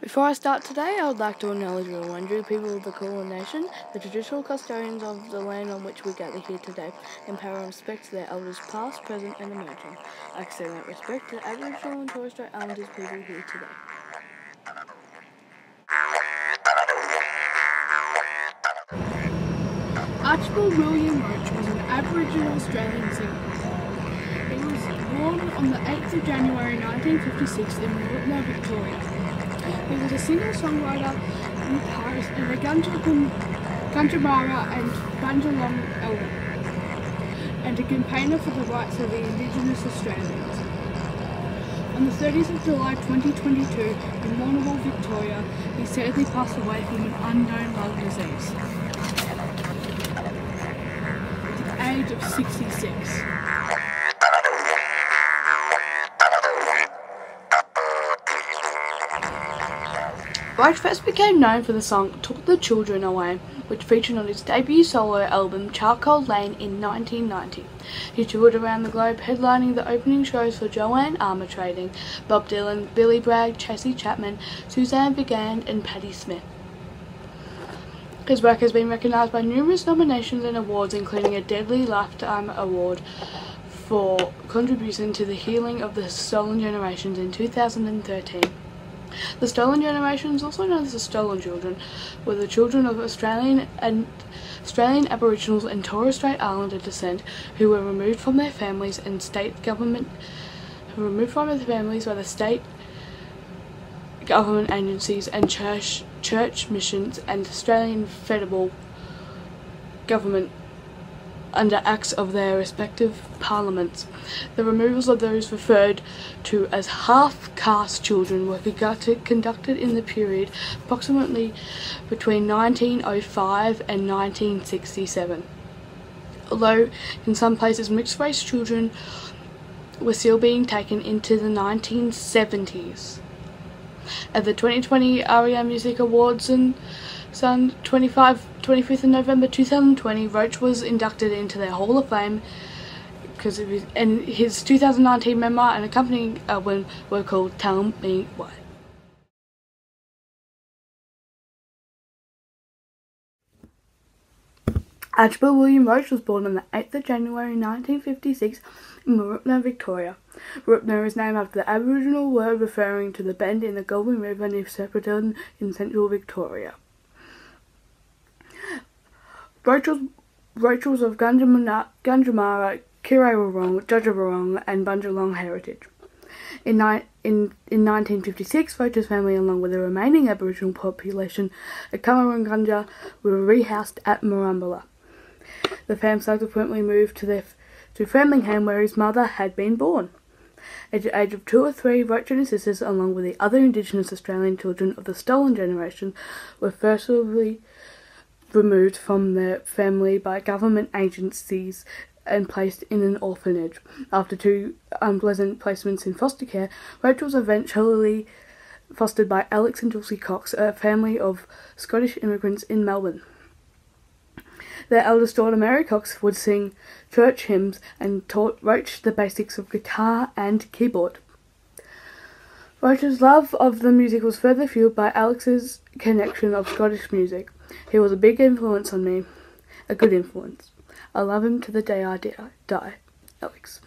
Before I start today, I would like to acknowledge the Wurundjeri people of the Kulin Nation, the traditional custodians of the land on which we gather here today, and pay our respect to their elders past, present and emerging. I extend that respect to the Aboriginal and Torres Strait Islanders people here today. Archibald William Roach was an Aboriginal Australian singer. He was born on the 8th of January 1956 in Mooroopna, Victoria. He was a singer-songwriter, in the Gunjabun, Gunjabara and Bunjalung album, and a campaigner for the rights of the Indigenous Australians. On the 30th of July 2022, in Warrnambool, Victoria, he sadly passed away from an unknown lung disease at the age of 66. Roach first became known for the song Took the Children Away, which featured on his debut solo album Charcoal Lane in 1990. He toured around the globe headlining the opening shows for Joan Armatrading, Bob Dylan, Billy Bragg, Tracy Chapman, Suzanne Vigand and Patti Smith. His work has been recognised by numerous nominations and awards, including a Deadly Lifetime Award for contribution to the healing of the stolen generations in 2013. The Stolen Generations, also known as the Stolen Children, were the children of Australian and Australian Aboriginals and Torres Strait Islander descent who were removed from their families and state government who were removed from their families by the state government agencies and church church missions and Australian federal government under acts of their respective parliaments. The removals of those referred to as half-caste children were conducted, in the period approximately between 1905 and 1967. Although in some places mixed-race children were still being taken into the 1970s. At the 2020 ARIA Music Awards and Sun 25, 25th of November 2020, Roach was inducted into their Hall of Fame because of his, and his 2019 memoir and accompanying album were called Tell Me Why. Archibald William Roach was born on the 8th of January 1956 in Mooroopna, Victoria. Mooroopna is named after the Aboriginal word referring to the bend in the Goulburn River near Shepparton in central Victoria. Roach was of Gundamara Kirawurrung, Judjaburrung and Bunjalung heritage. In, in, in 1956, Roach's family, along with the remaining Aboriginal population at Kamarungunja, were rehoused at Murrumbula. The fam subsequently moved to, their, to Framlingham, where his mother had been born. At the age of two or three, Roach and sisters, along with the other Indigenous Australian children of the stolen generation, were forcibly removed from their family by government agencies and placed in an orphanage. After two unpleasant placements in foster care, Roach was eventually fostered by Alex and Dulcie Cox, a family of Scottish immigrants in Melbourne. Their eldest daughter, Mary Cox, would sing church hymns and taught Roach the basics of guitar and keyboard. Roach's love of the music was further fueled by Alex's connection of Scottish music. He was a big influence on me, a good influence. I love him to the day I die. Alex.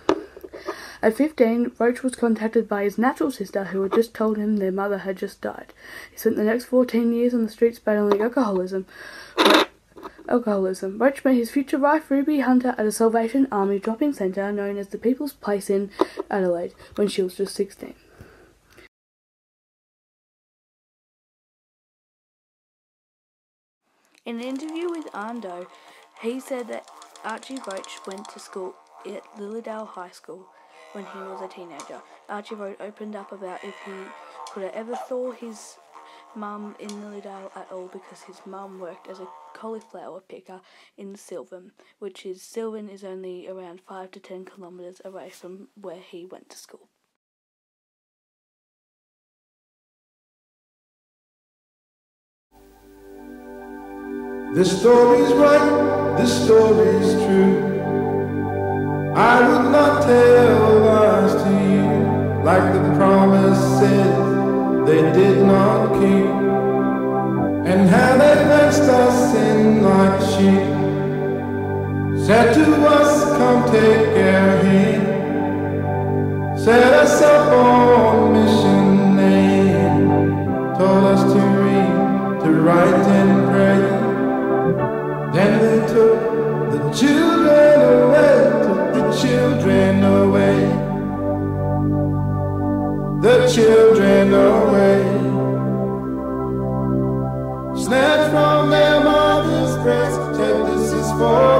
At 15, Roach was contacted by his natural sister who had just told him their mother had just died. He spent the next 14 years on the streets battling alcoholism. Alcoholism. Roach met his future wife Ruby Hunter at a Salvation Army dropping centre known as the People's Place in Adelaide when she was just 16. In an interview with Ando, he said that Archie Roach went to school at Lilydale High School when he was a teenager. Archie Roach opened up about if he could have ever thought his mum in Lilydale at all because his mum worked as a cauliflower picker in Sylvan, which is Sylvan is only around five to ten kilometres away from where he went to school. This story's right, this story's true. I would not tell lies to you, like the promises they did not keep. And how they vexed us in like sheep. Said to us, come take care of him." Set us up on mission name. Told us children away. Snatched from their mother's breast, take this is for.